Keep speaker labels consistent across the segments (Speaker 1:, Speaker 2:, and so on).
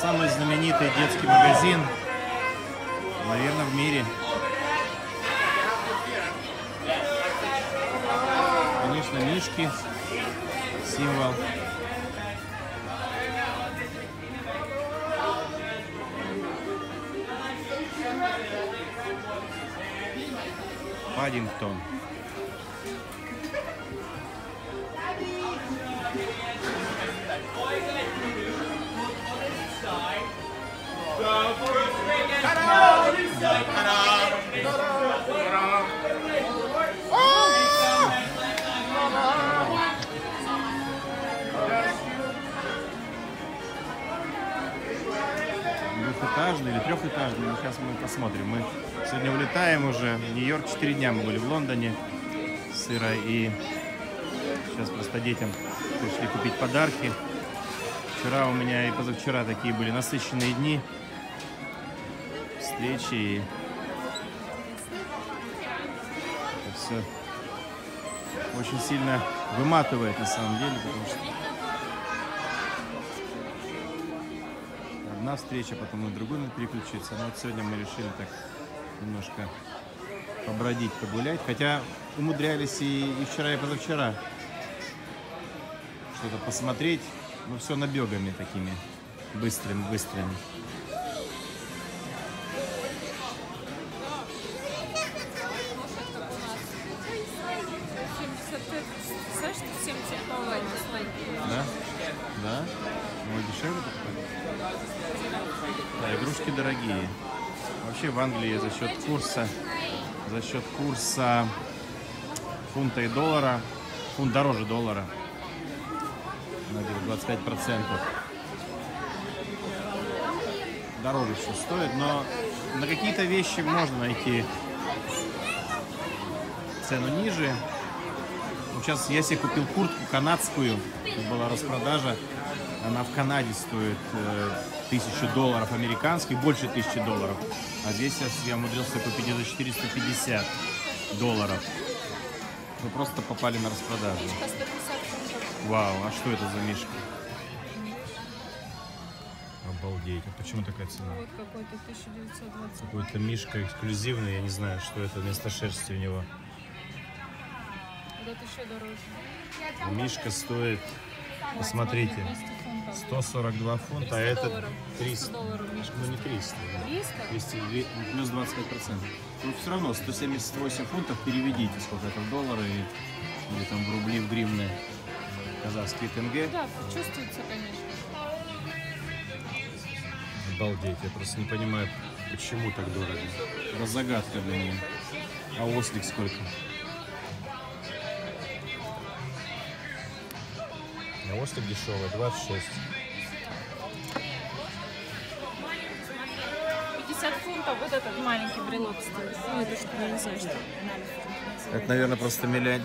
Speaker 1: самый знаменитый детский магазин, наверное, в мире. Конечно, мишки, символ. Паддингтон. Двухэтажный или трехэтажный, ну, сейчас мы посмотрим. Мы сегодня улетаем уже в Нью-Йорк, 4 дня мы были в Лондоне с Ирой, и сейчас просто детям пришли купить подарки. Вчера у меня и позавчера такие были насыщенные дни, встречи, и все очень сильно выматывает на самом деле, потому что одна встреча, потом на другую надо переключиться. Но вот сегодня мы решили так немножко побродить, погулять. Хотя умудрялись и, и вчера, и позавчера что-то посмотреть. Ну, все набегами такими, быстрыми, быстрыми.
Speaker 2: Знаешь, что 70 онлайн
Speaker 1: Да? Да? Ну, дешевле покупать? Да, игрушки дорогие. Вообще в Англии за счет курса, за счет курса фунта и доллара, фунт дороже доллара, на где-то 25 процентов. Дороже все стоит, но на какие-то вещи можно найти цену ниже. Сейчас я себе купил куртку канадскую, была распродажа. Она в Канаде стоит э, тысячу долларов американских, больше тысячи долларов. А здесь сейчас я умудрился купить за 450 долларов. Вы просто попали на распродажу.
Speaker 2: 150 фунтов.
Speaker 1: Вау, а что это за мишка? Обалдеть, а почему такая цена?
Speaker 2: Вот какой-то 1920.
Speaker 1: Какой-то мишка эксклюзивный, я не знаю, что это вместо шерсти у него.
Speaker 2: Вот это еще дороже.
Speaker 1: Мишка стоит, посмотрите,
Speaker 2: 200 фунтов.
Speaker 1: 142 фунта, а
Speaker 2: 300
Speaker 1: это
Speaker 2: долларов.
Speaker 1: 300.
Speaker 2: долларов мишка.
Speaker 1: Ну не 300, да.
Speaker 2: 300?
Speaker 1: 200, две- плюс 25 процентов. Ну все равно 178 фунтов переведите, сколько это в доллары или там в рубли, в гривны, казахские тенге.
Speaker 2: Да, чувствуется, конечно.
Speaker 1: Обалдеть, я просто не понимаю, почему так дорого. Это загадка для меня. А ослик сколько? Ослик дешевый, 26.
Speaker 2: 50 фунтов вот этот маленький брелок стоит. Ну, это что, я не знаю, что.
Speaker 1: Это, наверное, просто миллион...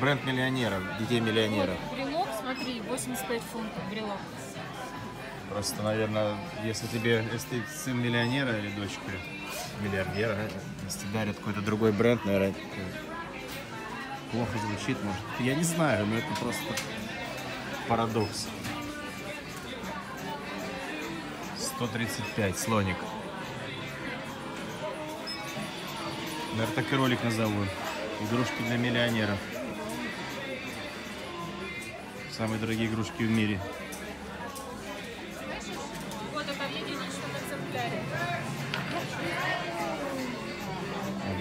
Speaker 1: бренд миллионеров, детей миллионеров.
Speaker 2: Вот брелок, смотри, 85 фунтов брелок.
Speaker 1: Просто, наверное, если тебе, если ты сын миллионера или дочка миллиардера, если дарят какой-то другой бренд, наверное, плохо звучит, может. Я не знаю, но это просто парадокс. 135, слоник. Наверное, так и ролик назову. Игрушки для миллионеров. Самые дорогие игрушки в мире.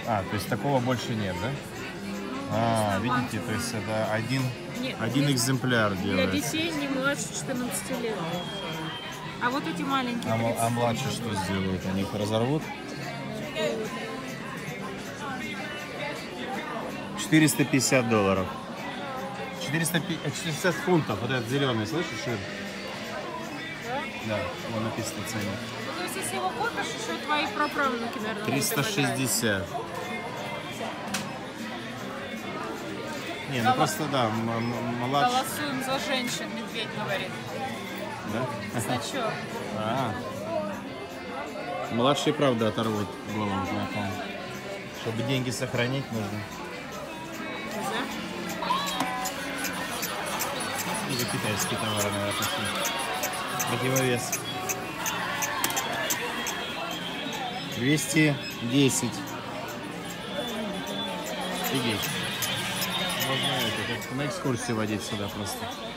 Speaker 1: А, то есть такого больше нет, да? А, видите, то есть это один,
Speaker 2: Нет,
Speaker 1: один
Speaker 2: для-
Speaker 1: экземпляр
Speaker 2: Для
Speaker 1: делается.
Speaker 2: детей не младше 14 лет. А вот эти маленькие.
Speaker 1: А, м-
Speaker 2: 30.
Speaker 1: а младше что сделают? Они их разорвут? 450 долларов. 450 450 фунтов, вот этот зеленый, слышишь, Ир? Да, вон написано цена.
Speaker 2: Ну, то есть, если его купишь, еще твои праправнуки, наверное, будут обожать.
Speaker 1: 360. Не, ну просто да, младше.
Speaker 2: Голосуем за женщин, медведь говорит.
Speaker 1: Да?
Speaker 2: Значок.
Speaker 1: А. Младшие, правда, оторвут голову знаком. Чтобы деньги сохранить, нужно. Или китайские товары, наверное, пошли. Противовес. 210 и 10 вы как на экскурсии водить сюда просто.